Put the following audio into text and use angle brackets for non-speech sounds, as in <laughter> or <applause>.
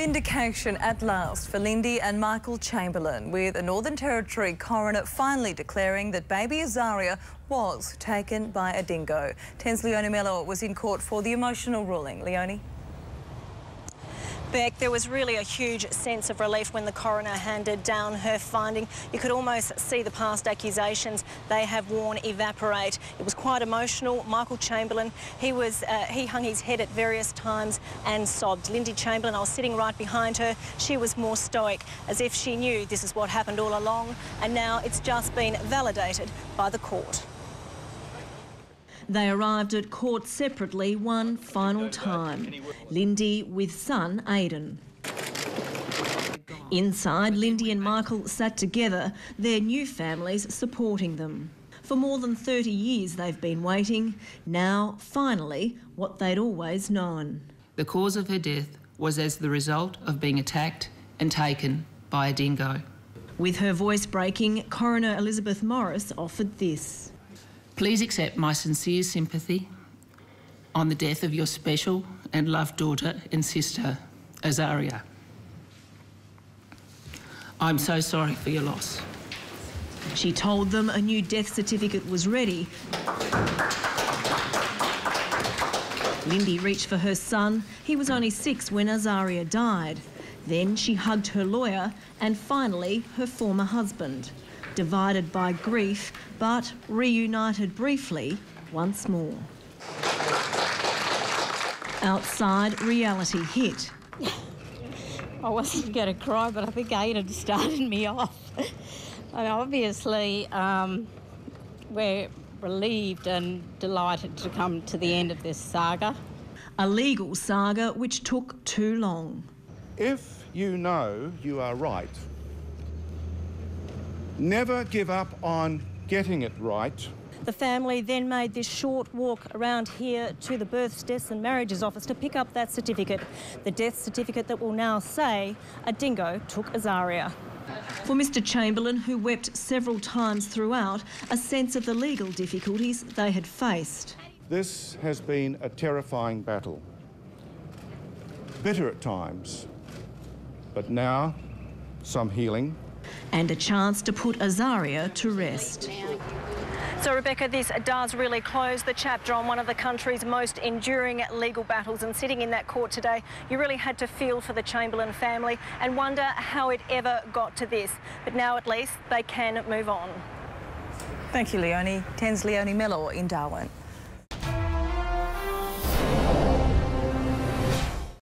Vindication at last for Lindy and Michael Chamberlain, with a Northern Territory coroner finally declaring that baby Azaria was taken by a dingo. Tens Leonie Mello was in court for the emotional ruling. Leonie? Beck, there was really a huge sense of relief when the coroner handed down her finding. You could almost see the past accusations they have worn evaporate. It was quite emotional. Michael Chamberlain, he was uh, he hung his head at various times and sobbed. Lindy Chamberlain, I was sitting right behind her. She was more stoic, as if she knew this is what happened all along, and now it's just been validated by the court. They arrived at court separately one final time. Lindy with son Aidan. Inside, Lindy and Michael sat together, their new families supporting them. For more than 30 years they've been waiting. Now, finally, what they'd always known. The cause of her death was as the result of being attacked and taken by a dingo. With her voice breaking, Coroner Elizabeth Morris offered this. Please accept my sincere sympathy on the death of your special and loved daughter and sister, Azaria. I'm so sorry for your loss. She told them a new death certificate was ready. Lindy reached for her son. He was only six when Azaria died. Then she hugged her lawyer and finally her former husband divided by grief, but reunited briefly once more. Outside, reality hit. I wasn't going to cry, but I think Aidan started me off. <laughs> and obviously, um, we're relieved and delighted to come to the end of this saga. A legal saga which took too long. If you know you are right, Never give up on getting it right. The family then made this short walk around here to the births, deaths and marriages office to pick up that certificate, the death certificate that will now say a dingo took Azaria. For Mr Chamberlain, who wept several times throughout, a sense of the legal difficulties they had faced. This has been a terrifying battle. Bitter at times, but now some healing and a chance to put Azaria to rest. So, Rebecca, this does really close the chapter on one of the country's most enduring legal battles. And sitting in that court today, you really had to feel for the Chamberlain family and wonder how it ever got to this. But now, at least, they can move on. Thank you, Leonie. Tens Leonie Miller in Darwin.